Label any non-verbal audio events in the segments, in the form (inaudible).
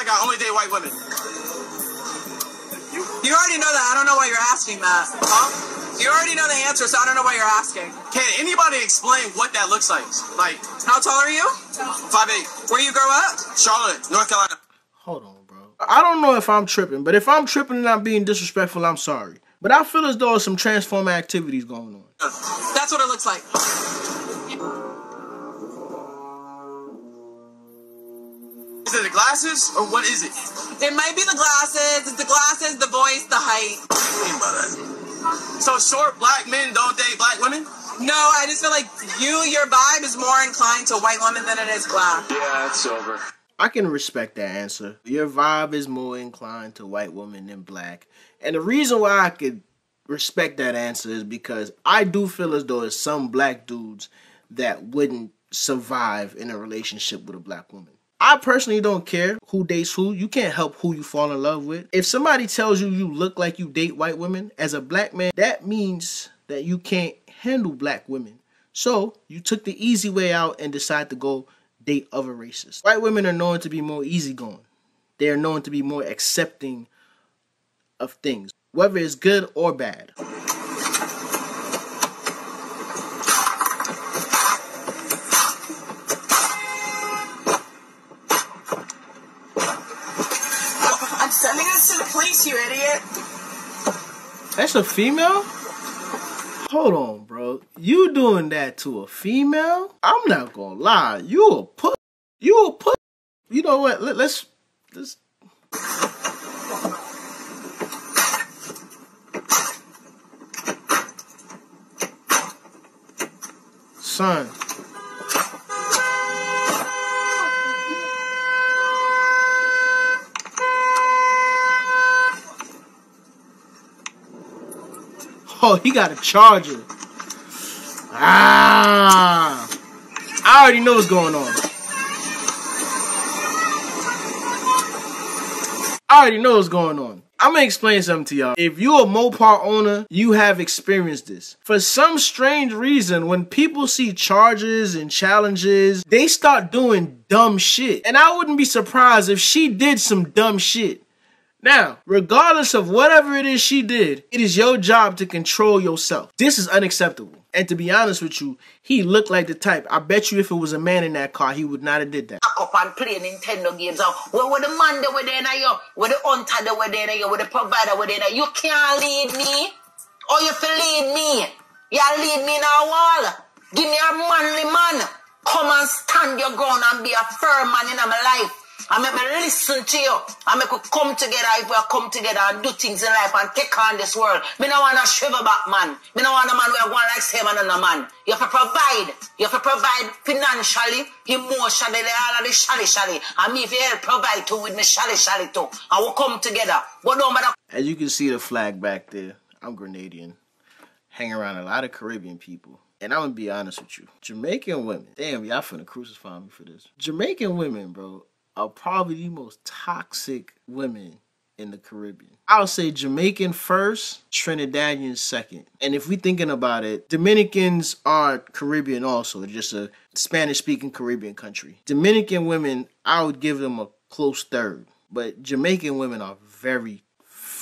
black guy only date white women. You already know that. I don't know why you're asking that. Huh? You already know the answer, so I don't know why you're asking. Can anybody explain what that looks like? Like, How tall are you? five eight, Where you grow up? Charlotte, North Carolina. Hold on, bro. I don't know if I'm tripping, but if I'm tripping and I'm being disrespectful, I'm sorry. But I feel as though there's some transformer activities going on. That's what it looks like. Is it the glasses or what is it? It might be the glasses, it's the glasses, the voice, the height. What do you mean by that? So short black men don't date black women? No, I just feel like you, your vibe is more inclined to white women than it is black. Yeah, it's over. I can respect that answer. Your vibe is more inclined to white women than black. And the reason why I could respect that answer is because I do feel as though there's some black dudes that wouldn't survive in a relationship with a black woman. I personally don't care who dates who. You can't help who you fall in love with. If somebody tells you you look like you date white women, as a black man, that means that you can't handle black women. So you took the easy way out and decided to go date other races. White women are known to be more easygoing. They are known to be more accepting of things, whether it's good or bad. That's a female? Hold on, bro. You doing that to a female? I'm not gonna lie. You a put. You a put. You know what? Let, let's let's. Son. (laughs) Oh, he got a charger. Ah. I already know what's going on. I already know what's going on. I'm gonna explain something to y'all. If you're a Mopar owner, you have experienced this. For some strange reason, when people see Chargers and Challengers, they start doing dumb shit. And I wouldn't be surprised if she did some dumb shit. Now, regardless of whatever it is she did, it is your job to control yourself. This is unacceptable. And to be honest with you, he looked like the type. I bet you if it was a man in that car, he would not have did that. up and play Nintendo games. Uh, where, where the man there, where they now, where the hunter there, where they now, where the provider, where they now. You can't lead me, or you feel lead me. You lead me in a wall. Give me a manly man. Come and stand your ground and be a firm man in my life. I make me listen to you. I make we come together if we come together and do things in life and take on this world. Me no want a shrivel back man. Me no want a man where one like same and another man. You have to provide. You have to provide financially, emotionally, all of the shally shally. And me if you help provide too with me shally shally too. And we come together. But no matter As you can see the flag back there, I'm Grenadian. Hang around a lot of Caribbean people. And I'm gonna be honest with you. Jamaican women, damn, y'all finna crucify me for this. Jamaican women, bro, are probably the most toxic women in the Caribbean. I'll say Jamaican first, Trinidadian second. And if we're thinking about it, Dominicans are Caribbean also, just a Spanish speaking Caribbean country. Dominican women, I would give them a close third. But Jamaican women are very,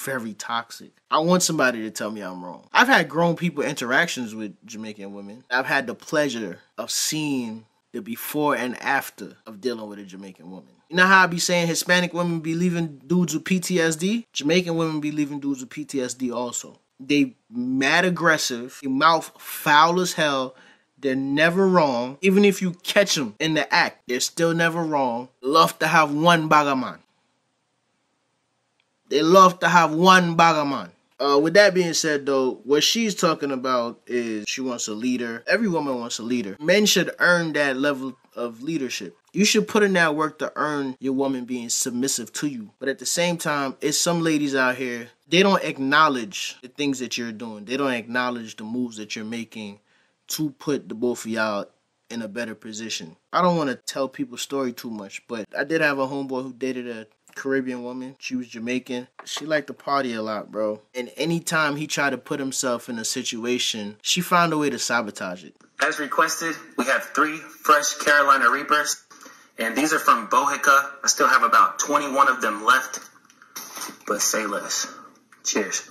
very toxic. I want somebody to tell me I'm wrong. I've had grown people interactions with Jamaican women. I've had the pleasure of seeing the before and after of dealing with a Jamaican woman. You know how I be saying Hispanic women be leaving dudes with PTSD? Jamaican women be leaving dudes with PTSD also. They mad aggressive, their mouth foul as hell. They're never wrong. Even if you catch them in the act, they're still never wrong. Love to have one bagaman. They love to have one bagaman. Uh, with that being said, though, what she's talking about is she wants a leader. Every woman wants a leader. Men should earn that level of leadership. You should put in that work to earn your woman being submissive to you. But at the same time, it's some ladies out here, they don't acknowledge the things that you're doing. They don't acknowledge the moves that you're making to put the both of y'all in a better position. I don't want to tell people's story too much, but I did have a homeboy who dated a Caribbean woman. She was Jamaican. She liked to party a lot, bro. And anytime he tried to put himself in a situation, she found a way to sabotage it. As requested, we have three fresh Carolina Reapers. And these are from Bohica. I still have about 21 of them left. But say less. Cheers.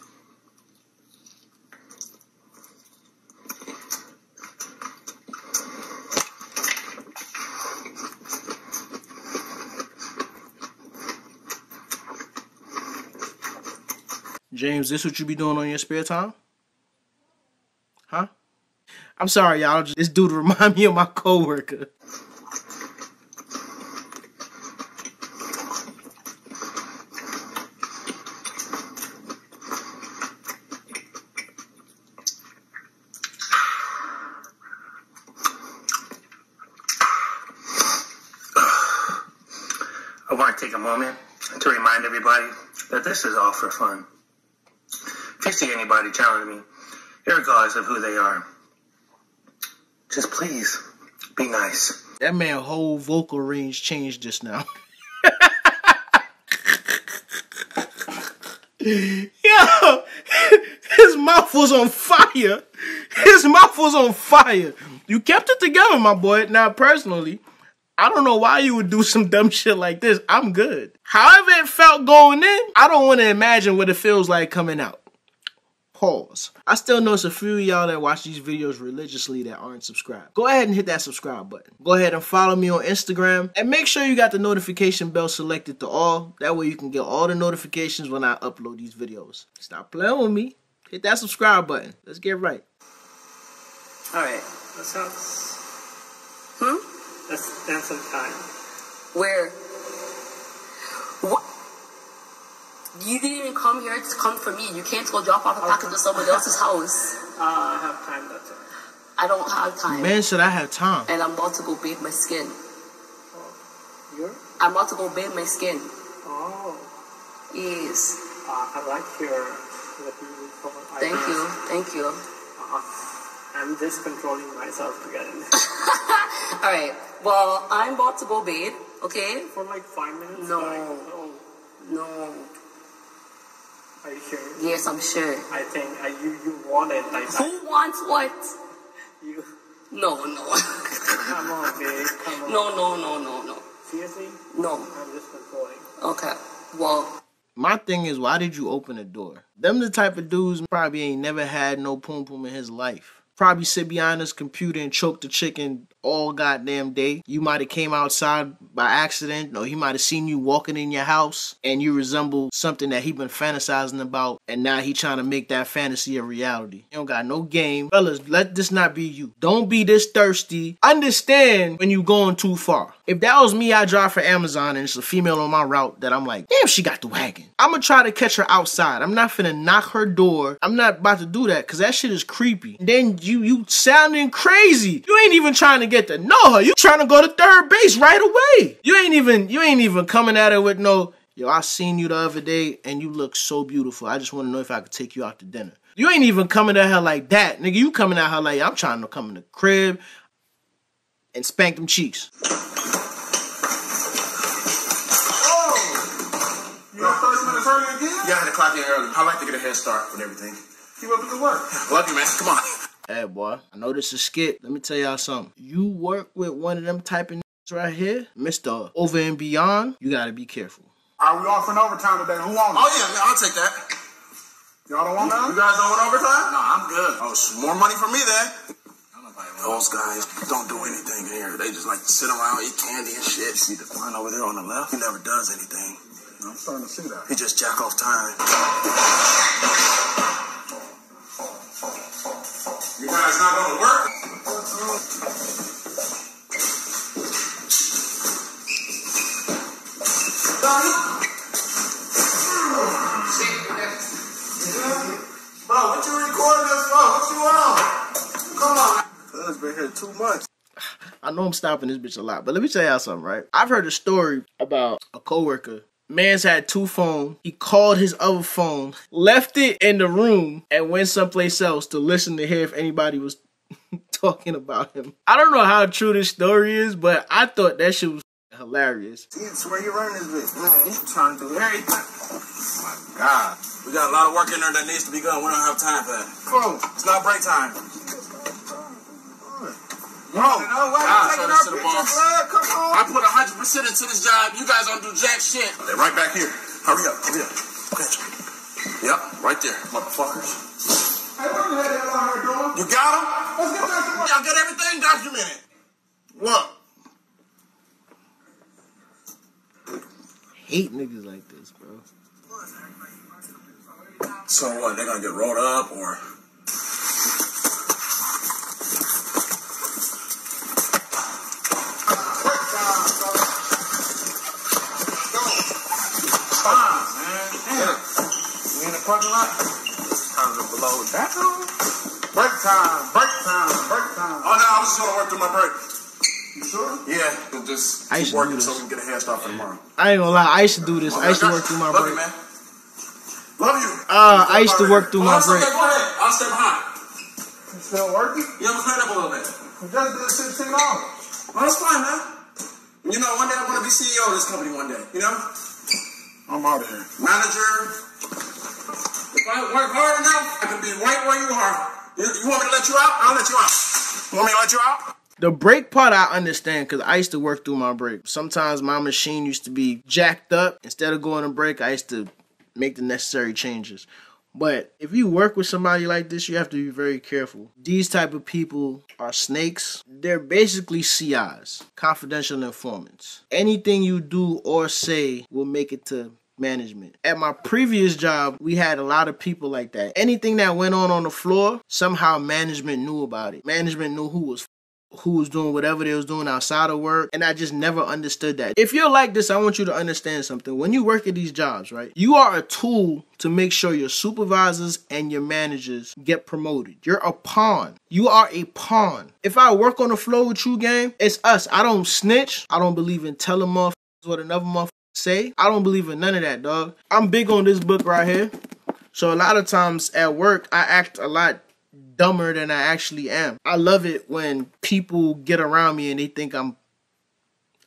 James, this what you be doing on your spare time? Huh? I'm sorry, y'all. This dude (laughs) remind me of my coworker. I want to take a moment to remind everybody that this is all for fun. You see anybody telling me, regardless of who they are, just please be nice. That man whole vocal range changed just now. (laughs) Yo, his mouth was on fire. His mouth was on fire. You kept it together, my boy. Now, personally, I don't know why you would do some dumb shit like this. I'm good. However it felt going in, I don't want to imagine what it feels like coming out. Pause. I still notice a few of y'all that watch these videos religiously that aren't subscribed. Go ahead and hit that subscribe button. Go ahead and follow me on Instagram and make sure you got the notification bell selected to all. That way you can get all the notifications when I upload these videos. Stop playing with me. Hit that subscribe button. Let's get right. All right. Let's have, Hmm? let's spend some time. Where? What? You didn't even come here to come for me. You can't go drop off a package to someone else's house. Uh, I have time, that's it. I don't have time. Man, should I have time? And I'm about to go bathe my skin. You're? I'm about to go bathe my skin. Oh, Yes. uh, I like your Thank you. Thank you. Uh, I'm just controlling myself to get in (laughs) All right. Well, I'm about to go bathe. Okay. for like five minutes. No. Like, oh, No. Are you sure? Yes, I'm sure. I think uh, you you want it like that. Who wants what? You No, no. (laughs) come on, babe. Come on. no, no, no, no, no. Seriously, No. I'm just controlling. Okay. Well, My thing is, why did you open the door? Them the type of dudes probably ain't never had no poom poom in his life. Probably sit behind his computer and choke the chicken all goddamn day. You might have came outside by accident, or he might have seen you walking in your house, and you resemble something that he been fantasizing about, and now he trying to make that fantasy a reality. You don't got no game, fellas. Let this not be you. Don't be this thirsty. Understand when you going too far. If that was me, I drive for Amazon and it's a female on my route that I'm like, damn, she got the wagon. I'm gonna try to catch her outside. I'm not finna knock her door. I'm not about to do that because that shit is creepy. And then you you sounding crazy. You ain't even trying to get to know her. You trying to go to third base right away. You ain't even you ain't even coming at her with no. Yo, I seen you the other day and you look so beautiful. I just want to know if I could take you out to dinner. You ain't even coming at her like that, nigga. You coming at her like I'm trying to come in the crib and spank them cheeks. Oh, you got 30 minutes early again? Yeah, I had to clock in early. I like to get a head start with everything. Keep up with the work. Love you, man. Come on. Hey, boy, I know this is skit. Let me tell y'all something. You work with one of them type of niggas right here, Mr. Over and Beyond, you gotta be careful. Are we offering overtime today? Who wants it? Oh, it? yeah, I'll take that. Y'all don't want none? You guys don't want overtime? No, I'm good. Oh, it's more money for me then. Those guys don't do anything here. They just like sit around, eat candy and shit. See the one over there on the left? He never does anything. I'm starting to see that. He just jack off time. Know I'm stopping this bitch a lot, but let me tell y'all something, right? I've heard a story about a coworker. Man's had two phones. He called his other phone, left it in the room, and went someplace else to listen to hear if anybody was (laughs) talking about him. I don't know how true this story is, but I thought that shit was hilarious. It's where you learn this bitch. Man, he's trying to do everything. Oh my God. We got a lot of work in there that needs to be done. We don't have time for that. Bro, it's not break time. Bro, you know what? Ah, taking our to the picture, boss. blood. Come on. I put 100% into this job. You guys don't do jack shit. They're right back here. Hurry up, hurry up. Okay. Yep, right there, motherfuckers. Hey, what the hell y'all out here doing? You got them? Let's get back to work. Y'all got everything documented. What? Hate niggas like this, bro. So what? They're gonna get rolled up or? Time, break time, break time. Oh no, I was just gonna work through my break. You sure? Yeah, and just I keep used to working this. so we can get a head start for tomorrow. I ain't gonna lie, I used to do this. I used to work through my Love break. you, man. Love you. Uh, I used to work through my Oh, it's break. okay, go ahead. I'll stay behind. You still working? Yeah, I'm clean up a little bit. You just did sixteen dollars. Oh, that's fine, man. You know, one day I want to be CEO of this company. One day, you know, I'm out of here. manager. If I work hard enough, I can be right where you are. You, you want me to let you out? I'll let you out. You want me to let you out? The break part I understand because I used to work through my break. Sometimes my machine used to be jacked up. Instead of going to break, I used to make the necessary changes. But if you work with somebody like this, you have to be very careful. These type of people are snakes. They're basically CIs, confidential informants. Anything you do or say will make it to management. At my previous job, we had a lot of people like that. Anything that went on on the floor, somehow management knew about it. Management knew who was who was doing whatever they was doing outside of work and I just never understood that. If you're like this, I want you to understand something. When you work at these jobs, right? You are a tool to make sure your supervisors and your managers get promoted. You're a pawn. You are a pawn. If I work on the floor with you, game it's us. I don't snitch. I don't believe in telling motherfuckers what another motherfucker say. I don't believe in none of that, dog. I'm big on this book right here. So a lot of times at work, I act a lot dumber than I actually am. I love it when people get around me and they think I'm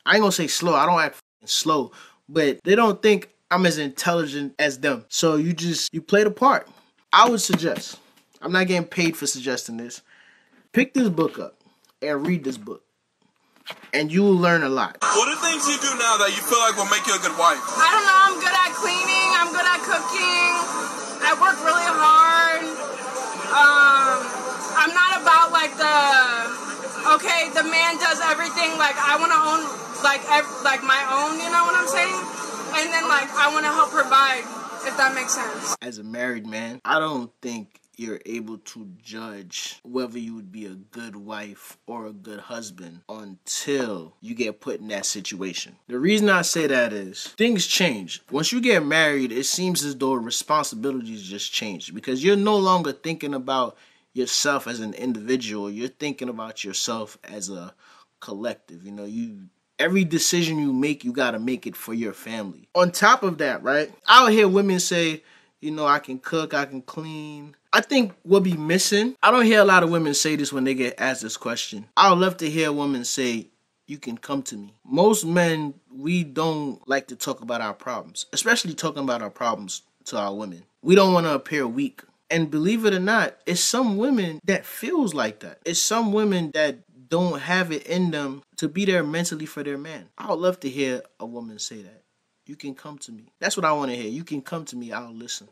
I ain't gonna say slow. I don't act slow, but they don't think I'm as intelligent as them. So you just you play the part. I would suggest. I'm not getting paid for suggesting this. Pick this book up and read this book. And you will learn a lot. What are things you do now that you feel like will make you a good wife? I don't know. I'm good at cleaning. I'm good at cooking. I work really hard. Um, I'm not about like the okay, the man does everything. Like I want to own like ev- like my own. You know what I'm saying? And then like I want to help provide. If that makes sense. As a married man, I don't think you're able to judge whether you would be a good wife or a good husband until you get put in that situation. The reason I say that is things change. Once you get married, it seems as though responsibilities just change because you're no longer thinking about yourself as an individual. You're thinking about yourself as a collective. You know, you every decision you make, you got to make it for your family. On top of that, right? I'll hear women say, you know, I can cook, I can clean. I think we'll be missing, I don't hear a lot of women say this when they get asked this question. I would love to hear a woman say, you can come to me. Most men, we don't like to talk about our problems, especially talking about our problems to our women. We don't want to appear weak. And believe it or not, it's some women that feels like that. It's some women that don't have it in them to be there mentally for their man. I would love to hear a woman say that. You can come to me. That's what I want to hear. You can come to me. I'll listen.